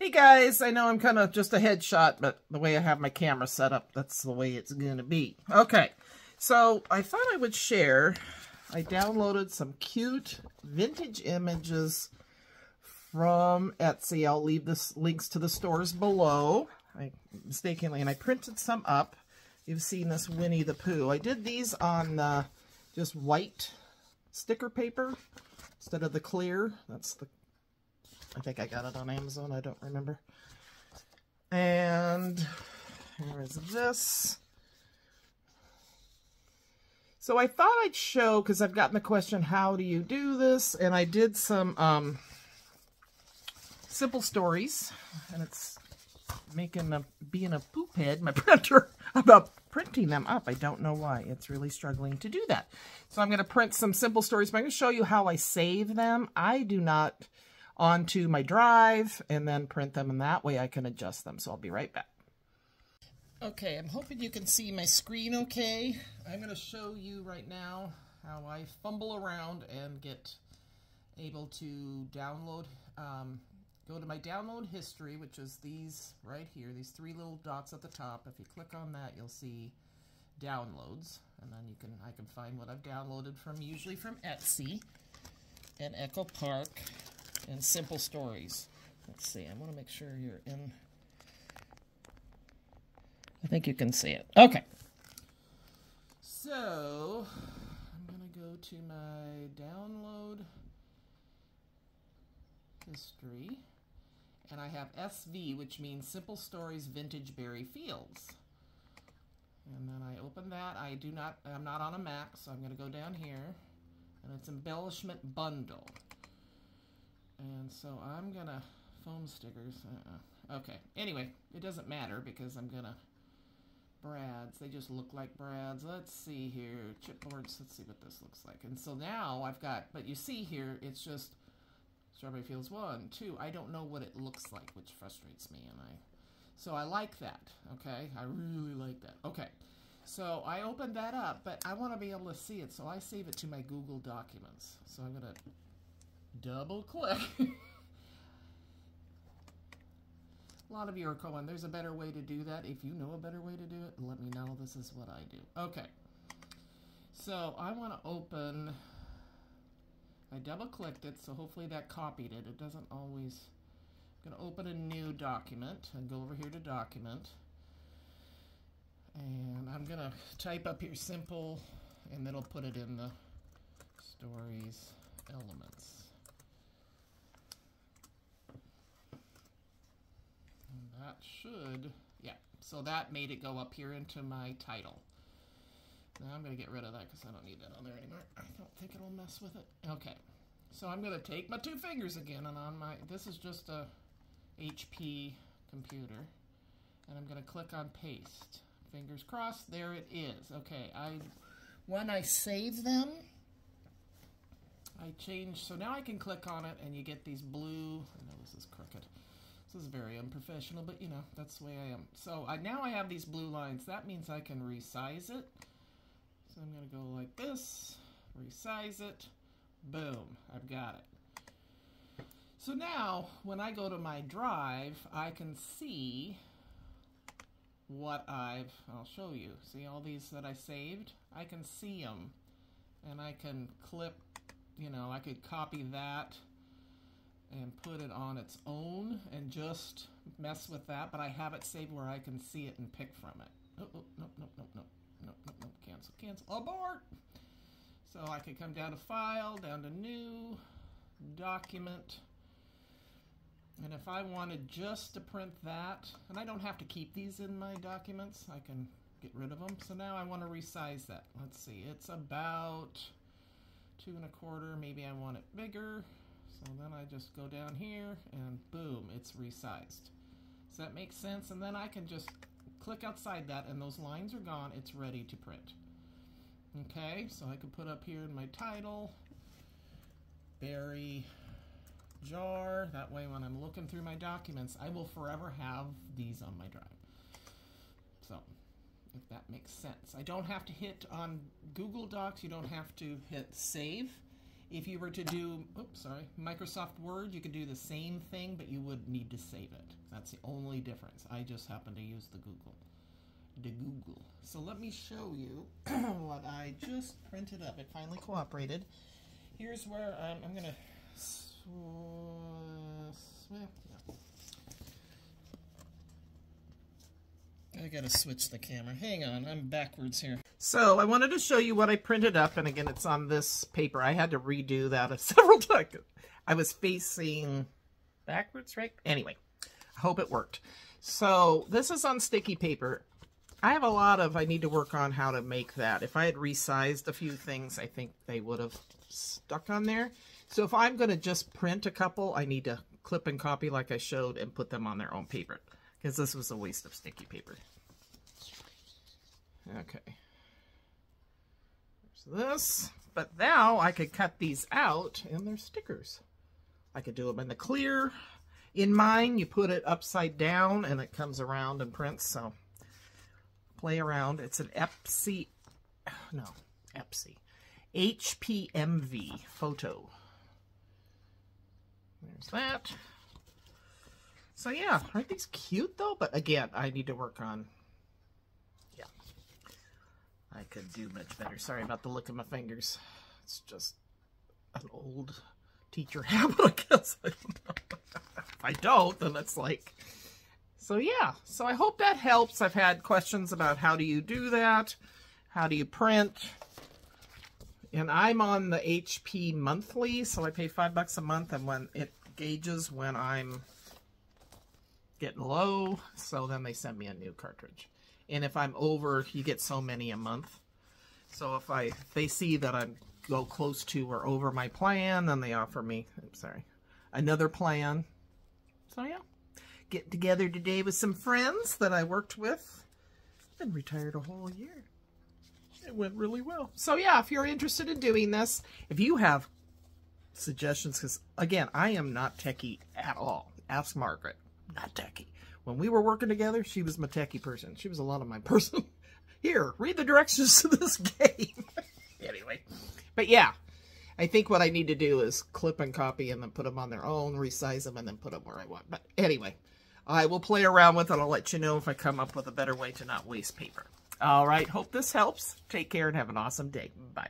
Hey guys, I know I'm kind of just a headshot, but the way I have my camera set up, that's the way it's going to be. Okay, so I thought I would share, I downloaded some cute vintage images from Etsy. I'll leave this links to the stores below. I mistakenly, and I printed some up. You've seen this Winnie the Pooh. I did these on uh, just white sticker paper instead of the clear. That's the I think I got it on Amazon. I don't remember. And here is this. So I thought I'd show, because I've gotten the question, how do you do this? And I did some um, simple stories. And it's making a, being a poop head, my printer, about printing them up. I don't know why. It's really struggling to do that. So I'm going to print some simple stories, but I'm going to show you how I save them. I do not onto my drive and then print them and that way I can adjust them. So I'll be right back. Okay, I'm hoping you can see my screen okay. I'm going to show you right now how I fumble around and get able to download, um, go to my download history, which is these right here, these three little dots at the top. If you click on that, you'll see downloads, and then you can I can find what I've downloaded from, usually from Etsy and Echo Park and simple stories. Let's see, I want to make sure you're in. I think you can see it. Okay. So, I'm going to go to my download history. And I have SV, which means Simple Stories Vintage Berry Fields. And then I open that. I do not, I'm not on a Mac, so I'm going to go down here. And it's Embellishment Bundle. And so I'm gonna foam stickers. Uh. Okay. Anyway, it doesn't matter because I'm gonna brads. They just look like brads. Let's see here. Chipboards. Let's see what this looks like. And so now I've got, but you see here, it's just Strawberry Fields one, two. I don't know what it looks like, which frustrates me. And I, so I like that. Okay. I really like that. Okay. So I opened that up, but I want to be able to see it. So I save it to my Google Documents. So I'm going to double click. a lot of you are going, there's a better way to do that. If you know a better way to do it, let me know. This is what I do. Okay. So I want to open, I double clicked it, so hopefully that copied it. It doesn't always, I'm going to open a new document and go over here to document. And I'm going to type up here simple, and then I'll put it in the stories elements. That should, yeah, so that made it go up here into my title. Now I'm going to get rid of that because I don't need that on there anymore. I don't think it'll mess with it. Okay, so I'm going to take my two fingers again and on my, this is just a HP computer, and I'm going to click on paste. Fingers crossed, there it is. Okay, I when I save them, I change, so now I can click on it and you get these blue, I know this is crooked, this is very unprofessional, but you know, that's the way I am. So I, now I have these blue lines. That means I can resize it. So I'm going to go like this, resize it, boom, I've got it. So now, when I go to my drive, I can see what I've, I'll show you. See all these that I saved? I can see them. And I can clip, you know, I could copy that and put it on its own and just mess with that, but I have it saved where I can see it and pick from it. Oh, oh, no, no, no, no, no, no, no, cancel, cancel, abort! So I can come down to File, down to New, Document, and if I wanted just to print that, and I don't have to keep these in my documents, I can get rid of them. So now I want to resize that. Let's see, it's about two and a quarter, maybe I want it bigger. So then I just go down here and boom, it's resized. Does that make sense? And then I can just click outside that and those lines are gone. It's ready to print. Okay, so I can put up here in my title, berry jar. That way when I'm looking through my documents, I will forever have these on my drive. So, if that makes sense. I don't have to hit on Google Docs, you don't have to hit save If you were to do, oops, sorry, Microsoft Word, you could do the same thing, but you would need to save it. That's the only difference. I just happen to use the Google. The Google. So let me show you what I just printed up. It finally cooperated. Here's where I'm, I'm well, I gotta switch the camera. Hang on, I'm backwards here. So I wanted to show you what I printed up, and again, it's on this paper. I had to redo that a several times. I was facing backwards, right? Anyway, I hope it worked. So this is on sticky paper. I have a lot of, I need to work on how to make that. If I had resized a few things, I think they would have stuck on there. So if I'm going to just print a couple, I need to clip and copy like I showed and put them on their own paper because this was a waste of sticky paper. Okay. This. But now I could cut these out and they're stickers. I could do them in the clear. In mine, you put it upside down and it comes around and prints. So play around. It's an Epsi, no, Epsi, HP Envy photo. There's that. So yeah, aren't these cute though? But again, I need to work on. I could do much better. Sorry about the look of my fingers. It's just an old teacher habit, I guess. I don't if I don't, then it's like, so yeah. So I hope that helps. I've had questions about how do you do that? How do you print? And I'm on the HP monthly, so I pay five bucks a month, and when it gauges when I'm getting low, so then they send me a new cartridge. And if I'm over, you get so many a month. So if I they see that I'm go close to or over my plan, then they offer me, I'm sorry, another plan. So yeah, get together today with some friends that I worked with. Been retired a whole year. It went really well. So yeah, if you're interested in doing this, if you have suggestions, because again, I am not techie at all. Ask Margaret not techie. When we were working together, she was my techie person. She was a lot of my person. Here, read the directions to this game. anyway, but yeah, I think what I need to do is clip and copy and then put them on their own, resize them, and then put them where I want. But anyway, I will play around with it. I'll let you know if I come up with a better way to not waste paper. All right, hope this helps. Take care and have an awesome day. Bye.